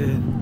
Eh